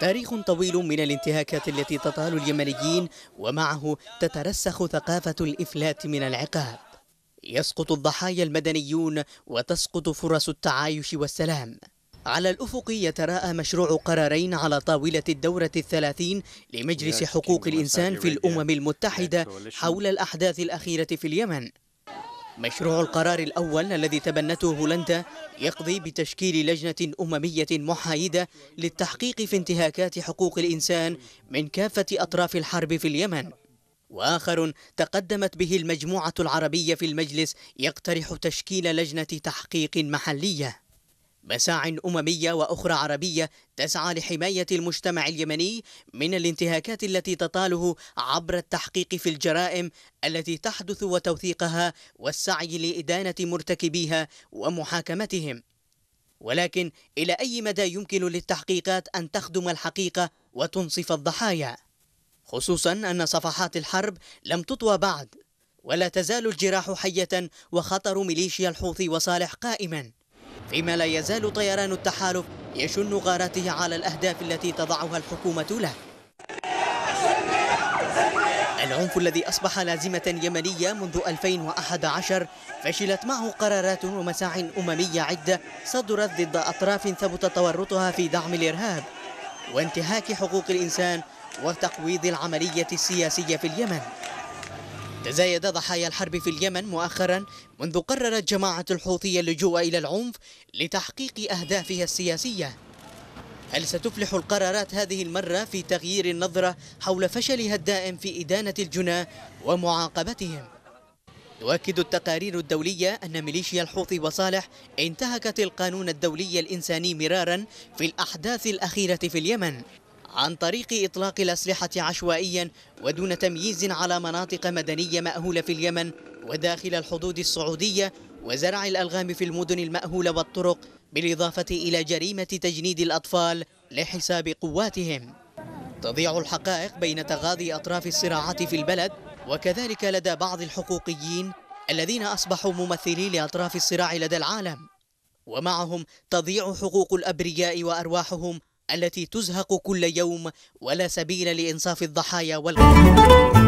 تاريخ طويل من الانتهاكات التي تطال اليمنيين ومعه تترسخ ثقافة الإفلات من العقاب. يسقط الضحايا المدنيون وتسقط فرص التعايش والسلام. على الأفق يتراءى مشروع قرارين على طاولة الدورة الثلاثين لمجلس حقوق الإنسان في الأمم المتحدة حول الأحداث الأخيرة في اليمن. مشروع القرار الأول الذي تبنته هولندا يقضي بتشكيل لجنة أممية محايدة للتحقيق في انتهاكات حقوق الإنسان من كافة أطراف الحرب في اليمن. وآخر تقدمت به المجموعة العربية في المجلس يقترح تشكيل لجنة تحقيق محلية. مساع أممية وأخرى عربية تسعى لحماية المجتمع اليمني من الانتهاكات التي تطاله عبر التحقيق في الجرائم التي تحدث وتوثيقها والسعي لإدانة مرتكبيها ومحاكمتهم. ولكن إلى أي مدى يمكن للتحقيقات أن تخدم الحقيقة وتنصف الضحايا؟ خصوصا أن صفحات الحرب لم تطوى بعد ولا تزال الجراح حية وخطر ميليشيا الحوثي وصالح قائما. فيما لا يزال طيران التحالف يشن غاراته على الأهداف التي تضعها الحكومة له. العنف الذي أصبح لازمة يمنية منذ 2011 فشلت معه قرارات ومساع أممية عدة صدرت ضد أطراف ثبت تورطها في دعم الإرهاب وانتهاك حقوق الإنسان وتقويض العملية السياسية في اليمن. تزايد ضحايا الحرب في اليمن مؤخرا منذ قررت جماعة الحوثي اللجوء إلى العنف لتحقيق أهدافها السياسية هل ستفلح القرارات هذه المرة في تغيير النظرة حول فشلها الدائم في إدانة الجناة ومعاقبتهم؟ تؤكد التقارير الدولية أن ميليشيا الحوثي وصالح انتهكت القانون الدولي الإنساني مرارا في الأحداث الأخيرة في اليمن عن طريق إطلاق الأسلحة عشوائيا ودون تمييز على مناطق مدنية مأهولة في اليمن وداخل الحدود السعودية وزرع الألغام في المدن المأهولة والطرق بالإضافة إلى جريمة تجنيد الأطفال لحساب قواتهم. تضيع الحقائق بين تغاضي أطراف الصراعات في البلد وكذلك لدى بعض الحقوقيين الذين أصبحوا ممثلي لأطراف الصراع لدى العالم. ومعهم تضيع حقوق الأبرياء وأرواحهم التي تزهق كل يوم ولا سبيل لإنصاف الضحايا والغير